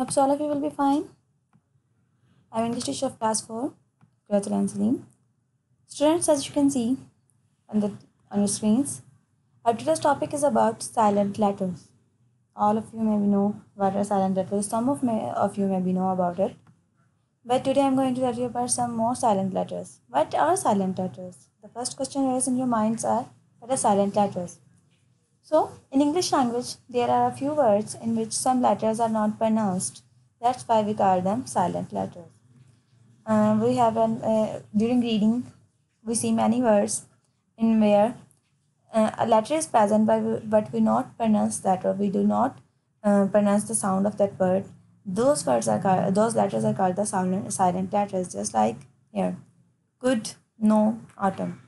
Hope so all of you will be fine. I'm English teacher of class 4, Qurat-ul-ain. Students, as you can see on, the, on your screens, our today's topic is about silent letters. All of you maybe know what are silent letters. Some of, may, of you maybe know about it. But today I'm going to tell you about some more silent letters. What are silent letters? The first question raised in your minds are what are silent letters? So, in English language, there are a few words in which some letters are not pronounced. That's why we call them silent letters. Uh, we have an uh, during reading, we see many words in where uh, a letter is present, but we, but we not pronounce that or we do not uh, pronounce the sound of that word. Those words are called, those letters are called the silent silent letters. Just like here, good, no, autumn.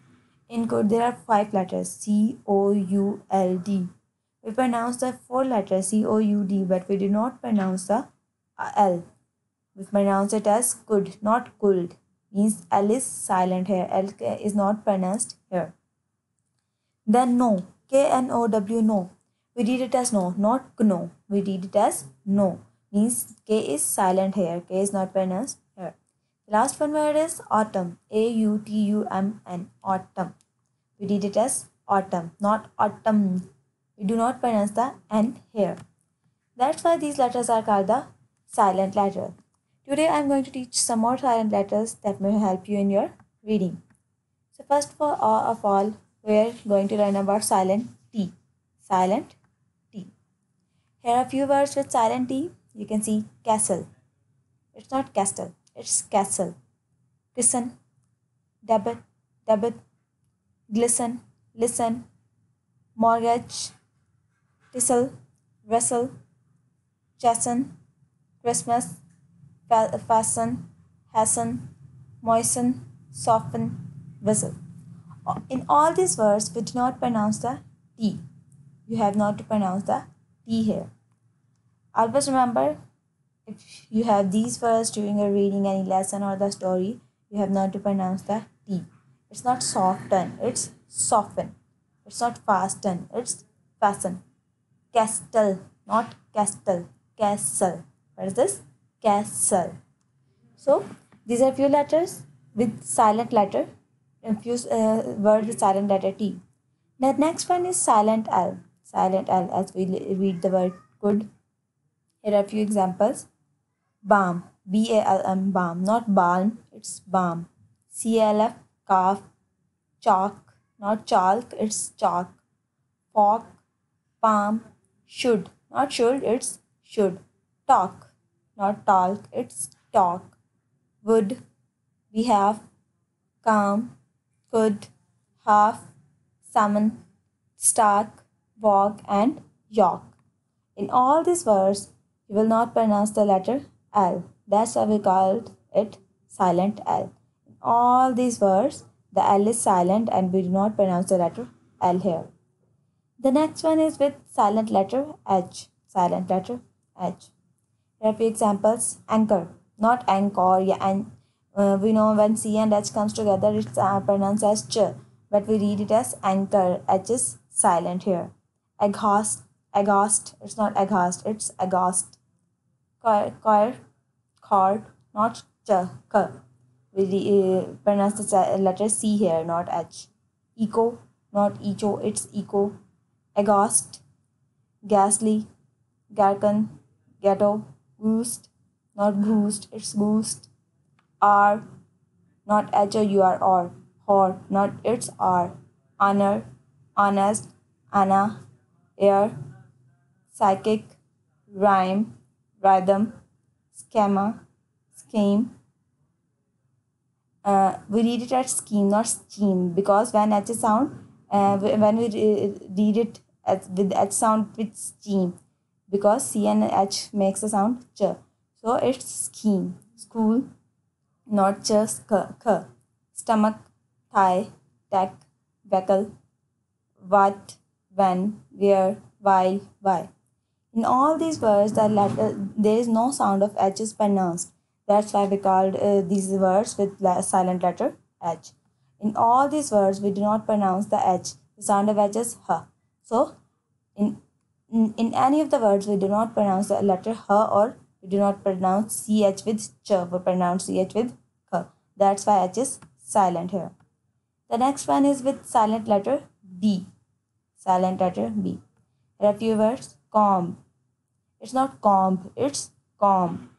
In could there are five letters C O U L D. We pronounce the four letters C O U D, but we do not pronounce the uh, L. We pronounce it as could, not could. Means L is silent here. L is not pronounced here. Then no. K N O W no. We read it as no, not no. We read it as no. Means K is silent here. K is not pronounced here. The last one word is autumn. A U T U M N. Autumn. We read it as autumn, not autumn. We do not pronounce the N here. That's why these letters are called the silent letter. Today I am going to teach some more silent letters that may help you in your reading. So first uh, of all, we are going to learn about silent T. Silent T. Here are a few words with silent T. You can see castle. It's not castle, it's castle. Listen, debit, debit, glisten, listen, mortgage, thistle, wrestle, chasten, Christmas, fasten, hasten, moisten, soften, whistle. In all these words, we do not pronounce the T. You have not to pronounce the T here. Always remember, if you have these words during a reading any lesson or the story, you have not to pronounce the T. It's not soften, it's soften. It's not fasten, it's fasten. Castle, not castle, castle. What is this? Castle. So, these are few letters with silent letter, a few uh, word with silent letter T. The next one is silent L. Silent L as we read the word good. Here are a few examples. Balm, B-A-L-M, balm, not balm, it's balm. C-L-F, calf, chalk, not chalk, it's chalk. Fork, palm, should, not should, it's should. Talk, not talk, it's talk. Would, we have, calm, could, half, summon, stark, walk, and york. In all these words, you will not pronounce the letter L. That's why we called it silent L. All these words, the L is silent and we do not pronounce the letter L here. The next one is with silent letter H. Silent letter H. Here are few examples. Anchor, not anchor. Yeah, and uh, we know when C and H comes together, it's uh, pronounced as ch, but we read it as anchor. H is silent here. Exhaust, exhaust. It's not exhaust. It's exhaust. Car, car, cord, not ch, k we uh, pronounce the letter C here, not H. Eco, not echo, it's eco. Aghast, ghastly, garcon, ghetto, boost, not boost, it's boost. R, not H O U R R, or, not it's R. Honor, honest, Anna, air, psychic, rhyme, rhythm, schema, scheme uh, we read it as scheme, not scheme, because when H sound, uh, when we read it as, with H sound with scheme, because C and H makes a sound ch. So it's scheme, school, not just k, k. Stomach, thigh, tech, vehicle, what, when, where, why, why. In all these words, the letter, there is no sound of H is pronounced. That's why we called uh, these words with silent letter H. In all these words, we do not pronounce the H. The sound of H is H. So, in, in, in any of the words, we do not pronounce the letter H or We do not pronounce CH with ch. We pronounce CH with k. That's why H is silent here. The next one is with silent letter B. Silent letter B. Here are few words. Comb. It's not comb. It's comb.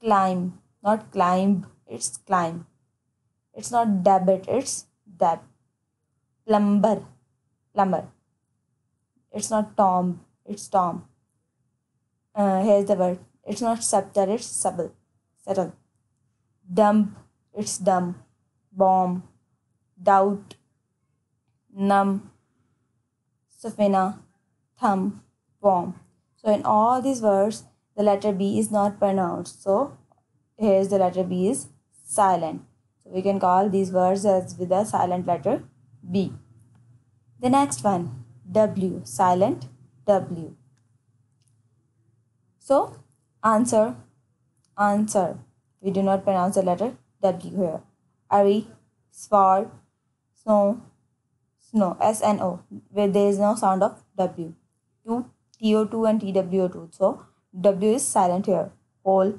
Climb. Not climb. It's climb. It's not debit. It's deb. Plumber. Plumber. It's not Tom. It's Tom. Uh, here's the word. It's not scepter. It's subtle. Settle. Dump. It's dumb. Bomb. Doubt. Numb. Safina. Thumb. Bomb. So in all these words, the letter B is not pronounced. So here's the letter B is silent. So we can call these words as with a silent letter B. The next one, W, silent W. So, answer, answer. We do not pronounce the letter W here. Ari, sword, snow, snow, S-N-O, where there is no sound of W. Two, TO2 and TWO2. So, W is silent here. Hole,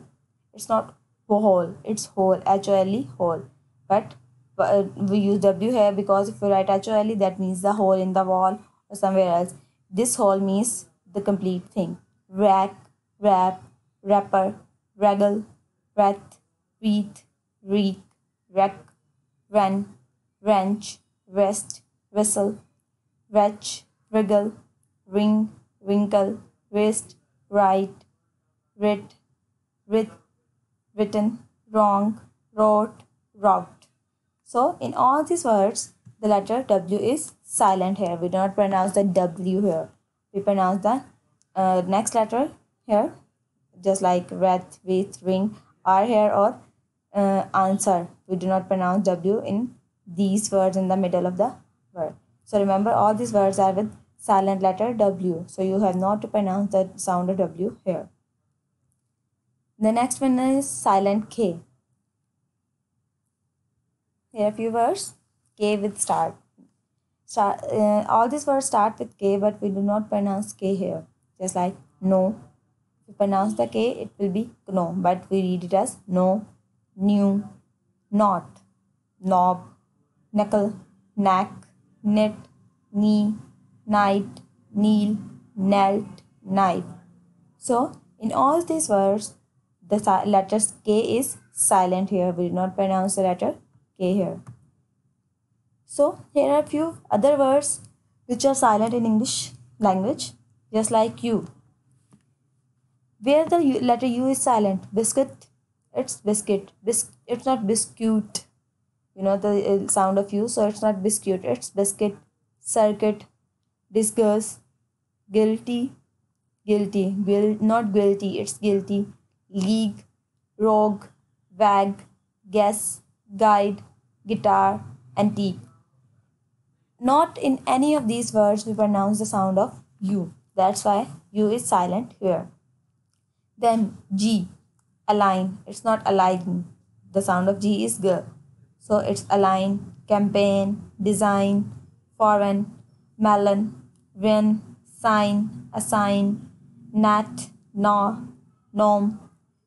it's not whole, it's whole, H-O-L-E, whole. But uh, we use W here because if we write H-O-L-E, that means the hole in the wall or somewhere else. This whole means the complete thing. Rack, wrap, wrapper, raggle, wreath, wreath, reek, wreck, wren, wrench, rest, whistle, wretch, wriggle, ring, wrinkle, wrist, right, writ, writ, written, wrong, wrote, rocked. So in all these words, the letter W is silent here. We do not pronounce the W here. We pronounce the uh, next letter here, just like wreath, wreath, ring, R here or uh, answer. We do not pronounce W in these words in the middle of the word. So remember all these words are with silent letter W. So you have not to pronounce the sound of W here. The next one is silent K. Here a few words. K with start. start uh, all these words start with K, but we do not pronounce K here. Just like no. If we pronounce the K, it will be no, but we read it as no, new, not, knob, knuckle, neck, knit, knee, night, kneel, knelt, knife. So, in all these words, the letter K is silent here. We do not pronounce the letter K here. So here are a few other words which are silent in English language, just like U. Where the U, letter U is silent, biscuit, it's biscuit. Bis, it's not biscuit. You know the uh, sound of U, so it's not biscuit. It's biscuit. Circuit, discuss, guilty, guilty. Guil, not guilty. It's guilty. League, rogue, wag, guess, guide, guitar, antique. Not in any of these words we pronounce the sound of U. That's why U is silent here. Then G, align. It's not align. The sound of G is G. So it's align, campaign, design, foreign, melon, win, sign, assign, nat, no, nom.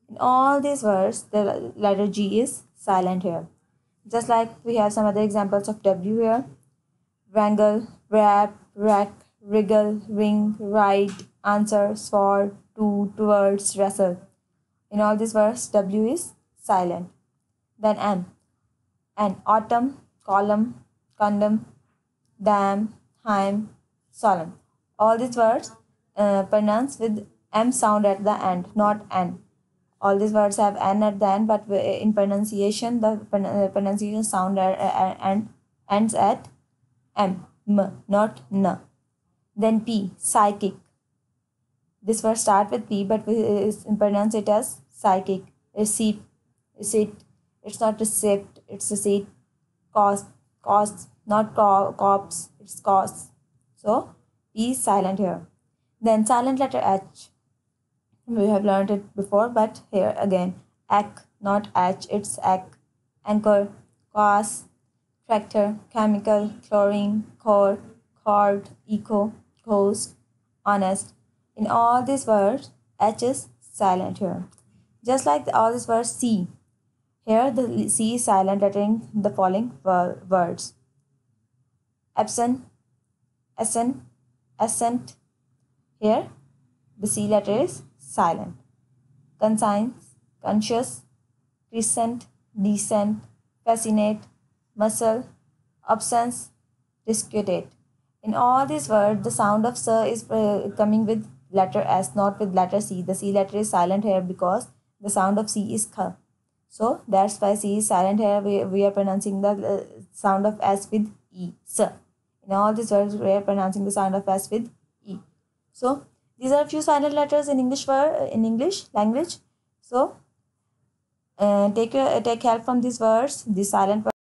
In all these words, the letter G is silent here. Just like we have some other examples of W here. Wrangle, wrap, rack, wriggle, ring, ride, answer, sword, to, towards, wrestle. In all these words, W is silent. Then M. And autumn, column, condom, dam, heim, solemn. All these words uh, pronounced with M sound at the end, not N. All these words have n at the end but in pronunciation the uh, pronunciation sound and ends at m m not n. Then p psychic. This word start with p but we pronounce it as psychic. Receipt. Receipt. It's not receipt. It's receipt. Cost cost not co- cops it's cost so p is silent here then silent letter h we have learned it before but here again ac not h it's ac anchor cause tractor chemical chlorine core cord eco ghost honest in all these words h is silent here. Just like all these words C. Here the C is silent lettering the following words. Absent, ascent, ascent. Here the C letter is silent. Conscience, conscious, crescent, descent, fascinate, muscle, absence, disputate. In all these words, the sound of sir is uh, coming with letter S, not with letter C. The C letter is silent here because the sound of C is kh. So that's why C is silent here. We, we are pronouncing the uh, sound of S with E, sir. In all these words, we are pronouncing the sound of S with E. So these are a few silent letters in English word in English language. So uh, take uh, take help from these words, these silent words.